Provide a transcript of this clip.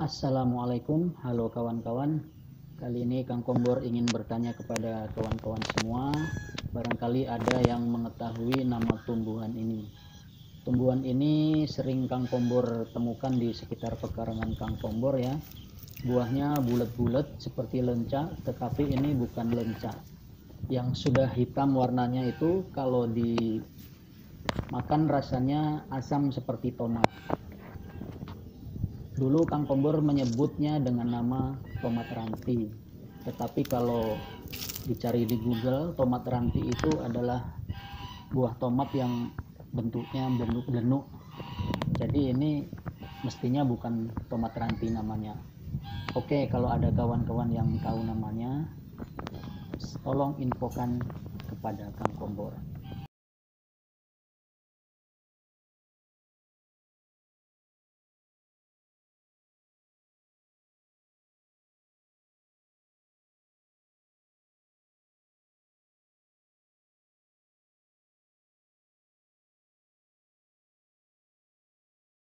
Assalamualaikum, halo kawan-kawan. Kali ini Kang Kombor ingin bertanya kepada kawan-kawan semua, barangkali ada yang mengetahui nama tumbuhan ini. Tumbuhan ini sering Kang Kombor temukan di sekitar pekarangan Kang Kombor ya. Buahnya bulat-bulat seperti lenca, tetapi ini bukan lenca. Yang sudah hitam warnanya itu kalau dimakan rasanya asam seperti tomat. Dulu Kang Kombor menyebutnya dengan nama tomat ranti. Tetapi kalau dicari di Google, tomat ranti itu adalah buah tomat yang bentuknya bentuk lenuk. Jadi ini mestinya bukan tomat ranti namanya. Oke, kalau ada kawan-kawan yang tahu namanya, tolong infokan kepada Kang Kombor.